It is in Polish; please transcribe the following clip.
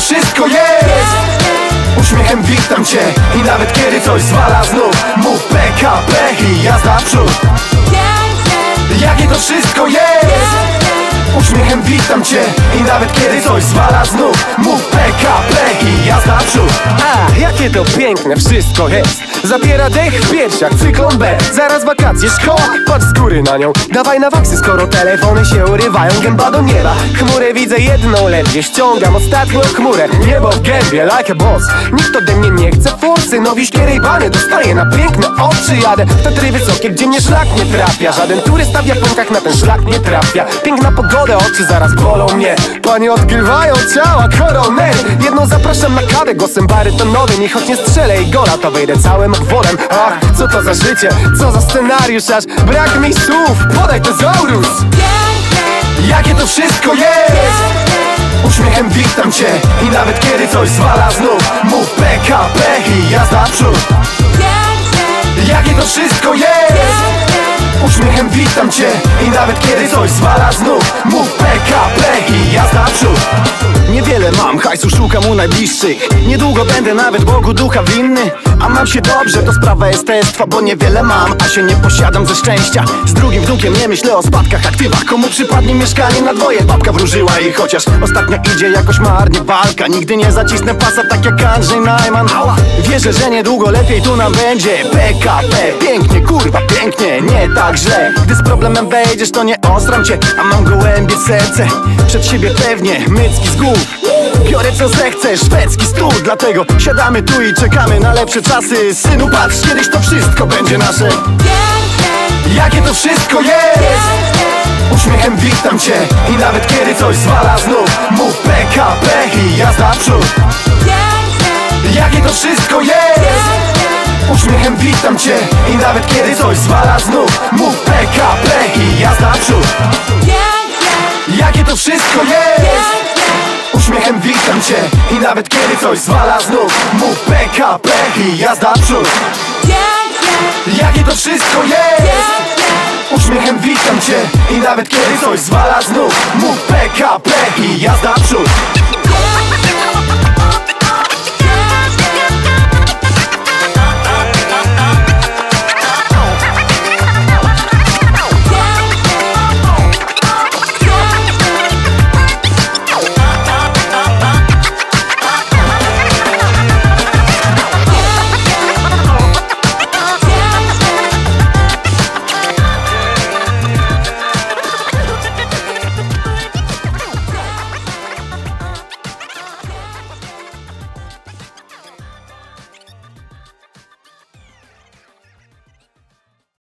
To wszystko jest. Uśmiechem witam cię I nawet kiedy coś zwala znów Mów PKP i jazda przód. Jakie to wszystko jest? Uśmiechem witam cię I nawet kiedy coś zwala znów Mów PKP i jazda przód. A, jakie to piękne wszystko jest Zabiera dech w piersiach, cyklon B. Zaraz wakacje, szkoła, patrz z góry na nią. Dawaj na waksy, skoro telefony się urywają Gęba do nieba, chmurę widzę jedną ledwie Ściągam ostatnią chmurę, niebo w gębie Like a boss, nikt ode mnie nie chce forsy. Nowi szkierej bany, dostaję na piękne oczy. Jadę w Tatry wysokie, gdzie mnie szlak nie trafia. Żaden turysta w Japonkach na ten szlak nie trafia. Piękna pogoda, oczy zaraz bolą mnie. Panie odgrywają ciała, koroner Jedną zapraszam na kawę, głosem barytonowym I choć nie strzelę i gola, to wejdę całym gwolem Ach, co to za życie, co za scenariusz Aż brak mi słów, podaj tezaurus Jakie to wszystko jest? Uśmiechem witam cię I nawet kiedy coś zwala znów Mów PKP i jazda przód. Jakie to wszystko jest Uśmiechem witam cię. I nawet kiedy coś zwala znów Mów PKP i jazda w przód Niewiele mam, hajsu szukam u najbliższych. Niedługo będę nawet Bogu ducha winny. A mam się dobrze, to sprawa jestestwa Bo niewiele mam, a się nie posiadam ze szczęścia. Z drugim wnukiem nie myślę o spadkach, aktywach. Komu przypadnie mieszkanie na dwoje Babka wróżyła i chociaż ostatnio idzie jakoś marnie. Walka Nigdy nie zacisnę pasa tak jak Andrzej Najman. Wierzę, że niedługo lepiej tu nam będzie. PKP, pięknie, kurwa, pięknie. Nie tak źle, gdy z problemem wejdziesz to nie osram cię A mam gołębie serce, przed siebie pewnie Mycki z głów Biorę co zechcę, szwedzki stół. Dlatego siadamy tu i czekamy na lepsze czasy. Synu patrz, kiedyś to wszystko będzie nasze. Jakie to wszystko jest? Uśmiechem witam cię I nawet kiedy coś zwala znów Uśmiechem witam cię I nawet kiedy coś zwala znów Mów PKP i jazda przód. Jakie to wszystko jest? Uśmiechem witam cię I nawet kiedy coś zwala znów Mów PKP i jazda przód. Jakie to wszystko jest? Uśmiechem witam cię I nawet kiedy coś zwala znów Mów PKP i jazda przód